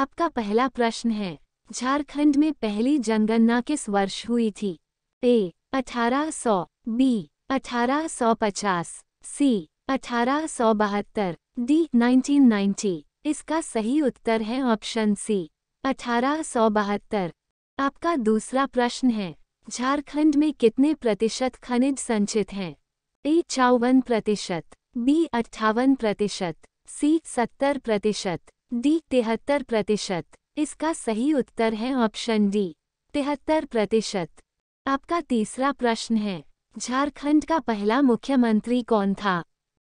आपका पहला प्रश्न है, झारखंड में पहली जनगणना किस वर्ष हुई थी? ए 1800 बी 1850 सी 1872 डी 1990 इसका सही उत्तर है ऑप्शन सी 1872 आपका दूसरा प्रश्न है, झारखंड में कितने प्रतिशत खनिज संचित हैं? ए, चौवन प्रतिशत, बी, अट्ठावन प्रतिशत, सी, सत्तर प्रतिशत डी तिहत्तर प्रतिशत। इसका सही उत्तर है ऑप्शन डी, तिहत्तर प्रतिशत। आपका तीसरा प्रश्न है, झारखंड का पहला मुख्यमंत्री कौन था?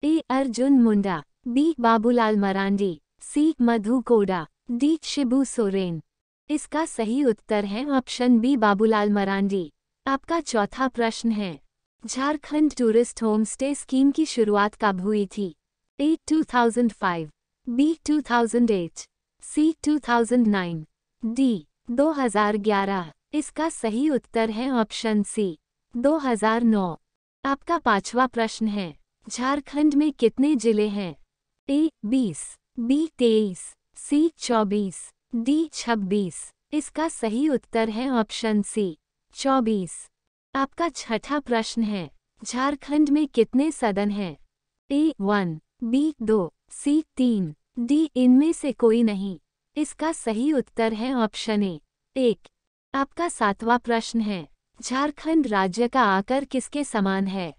A, Arjun Munda, B, Babulal Marandi, C, Madhu Koda, D, Shibu Soren. इसका सही उत्तर है ऑप्शन बी, बाबूलाल मरांडी। आपका चौथा प्रश्न है, Jharkhand tourist home stay scheme की शुरुआत कब हुई थी? ए 2005 बी 2008 सी 2009 डी 2011 इसका सही उत्तर है ऑप्शन सी 2009 आपका पांचवा प्रश्न है, झारखंड में कितने ज़िले हैं? ए 20 बी 23 सी 24 डी 26 इसका सही उत्तर है ऑप्शन सी 24 आपका छठा प्रश्न है, झारखंड में कितने सदन हैं? ए वन बी दो सी तीन डी इनमें से कोई नहीं। इसका सही उत्तर है ऑप्शन ए। एक, आपका सातवां प्रश्न है, झारखंड राज्य का आकर किसके समान है?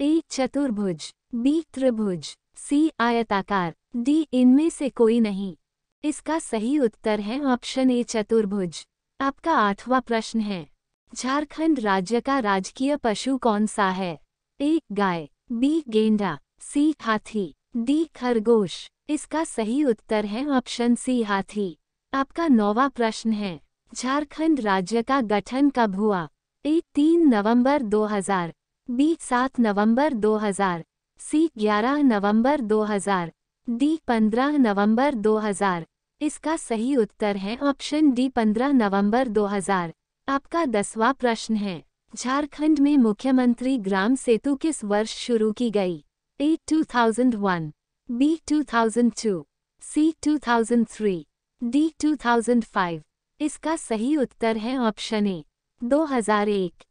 ए, चतुर्भुज, बी, त्रिभुज, सी, आयताकार। डी, इनमें से कोई नहीं। इसका सही उत्तर है ऑप्शन ए, चतुर्भुज। आपका आठवां प्रश्न है, झारखंड राज्य का राजकीय पशु कौन सा है? ए, गाय, बी, गेंडा, सी, हाथी, डी, खरगोश। इसका सही उत्तर है ऑप्शन सी हाथी। आपका नौवा प्रश्न है झारखंड राज्य का गठन कब हुआ? ए तीन नवंबर 2000 बी सात नवंबर 2000 सी ग्यारह नवंबर 2000 डी पंद्रह नवंबर 2000 इसका सही उत्तर है ऑप्शन डी पंद्रह नवंबर 2000 आपका दसवां प्रश्न है झारखंड में मुख्यमंत्री ग्राम सेतु किस वर्ष शुरू की गई? A 2001, B 2002, C 2003, D 2005 इसका सही उत्तर है ऑप्शन ए 2001